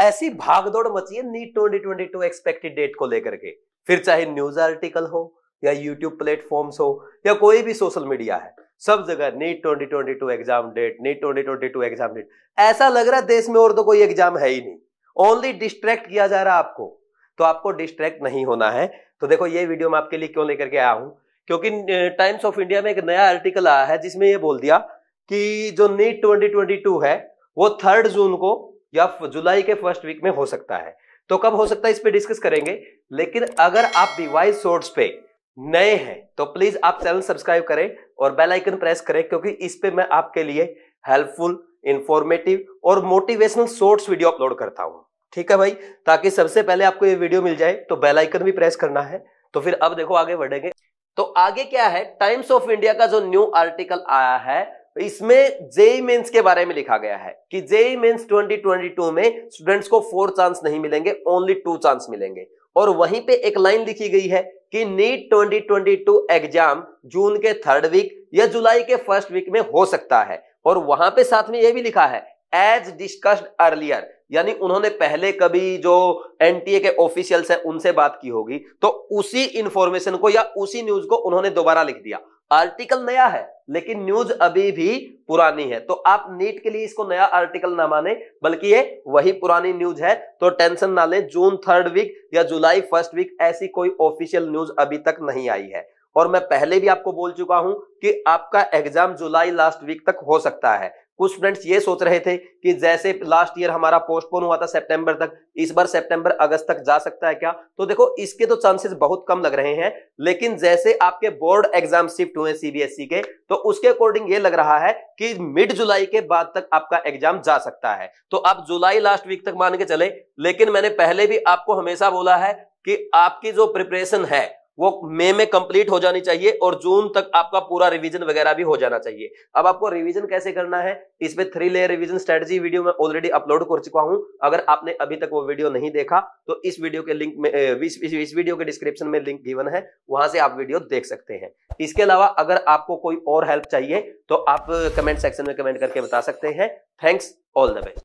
ऐसी भागदौड़ मची है नीट 2022 एक्सपेक्टेड डेट को लेकर के। फिर चाहे न्यूज़ आर्टिकल हो या यूट्यूब प्लेटफॉर्म्स हो या कोई भी सोशल मीडिया है, सब जगह NEET 2022 exam date NEET 2022 exam date ऐसा लग रहा है देश में और तो कोई एग्ज़ाम है ही नहीं। ओनली डिस्ट्रैक्ट किया जा रहा है आपको। तो आपको डिस्ट्रैक्ट नहीं होना है। तो देखो, ये वीडियो मैं आपके लिए क्यों लेकर के आया हूँ? क्योंकि टाइम्स ऑफ़ इंडिया में एक नया आर्टिकल आया है जिसमें यह बोल दिया कि जो नीट 2022 है, वो थर्ड जून को या जुलाई के फ़र्स्ट वीक में हो सकता है। तो कब हो सकता है, इस पर डिस्कस करेंगे। लेकिन अगर आप डिवाइस सोर्स पे नए हैं तो प्लीज़ आप चैनल सब्सक्राइब करें और बेल आइकन प्रेस करें, क्योंकि इस पे मैं आपके लिए हेल्पफुल इंफॉर्मेटिव और मोटिवेशनल शॉर्ट्स वीडियो अपलोड करता हूँ। ठीक है भाई? ताकि सबसे पहले आपको ये वीडियो मिल जाए तो बेल आइकन भी प्रेस करना है। तो फिर अब देखो आगे बढ़ेंगे। तो आगे क्या है? टाइम्स ऑफ़ इंडिया का जो न्यू आर्टिकल आया है इसमें जेई मेंस के बारे में लिखा गया है कि जेई मेंस 2022 में स्टूडेंट्स को फोर चांस नहीं मिलेंगे ओनली टू चांस मिलेंगे। और वहीं पे एक लाइन लिखी गई है कि नीट 2022 एग्ज़ाम जून के थर्ड वीक या जुलाई के फ़र्स्ट वीक में हो सकता है। और वहाँ पे साथ में यह भी लिखा है एज डिस्कस्ड अर्लियर यानी उन्होंने पहले कभी जो एनटीए के ऑफिशियल्स है उनसे बात की होगी तो उसी इंफॉर्मेशन को या उसी न्यूज़ को उन्होंने दोबारा लिख दिया। आर्टिकल नया है, लेकिन न्यूज़ अभी भी पुरानी है। तो आप नीट के लिए इसको नया आर्टिकल ना माने, बल्कि ये वही पुरानी न्यूज़ है तो टेंशन ना लें, जून थर्ड वीक या जुलाई फ़र्स्ट वीक ऐसी कोई ऑफिशियल न्यूज़ अभी तक नहीं आई है। और मैं पहले भी आपको बोल चुका हूँ कि आपका एग्ज़ाम जुलाई लास्ट वीक तक हो सकता है। कुछ स्टूडेंट्स ये सोच रहे थे कि जैसे लास्ट ईयर हमारा पोस्टपोन हुआ था सितंबर तक, इस बार सितंबर अगस्त तक जा सकता है क्या? तो देखो, इसके तो चांसेस बहुत कम लग रहे हैं, लेकिन जैसे आपके बोर्ड एग्ज़ाम शिफ्ट हुए सीबीएसई के तो उसके अकॉर्डिंग ये लग रहा है कि मिड जुलाई के बाद तक आपका एग्ज़ाम जा सकता है। तो आप जुलाई लास्ट वीक तक मान के चले, लेकिन मैंने पहले भी आपको हमेशा बोला है कि आपकी जो प्रिपरेशन है वो मई में कंप्लीट हो जानी चाहिए और जून तक आपका पूरा रिवीजन वगैरह भी हो जाना चाहिए। अब आपको रिवीजन कैसे करना है? इस पे three layer revision strategy video में ऑलरेडी अपलोड कर चुका हूँ। अगर आपने अभी तक वो वीडियो नहीं देखा तो इस वीडियो के लिंक में इस, इस, इस वीडियो के डिस्क्रिप्शन में लिंक गिवन है। वहाँ से आप वीडियो देख सकते हैं। इसके अलावा अगर आपको कोई और हेल्प चाहिए तो आप कमेंट सेक्शन में कमेंट करके बता सकते हैं। Thanks all the best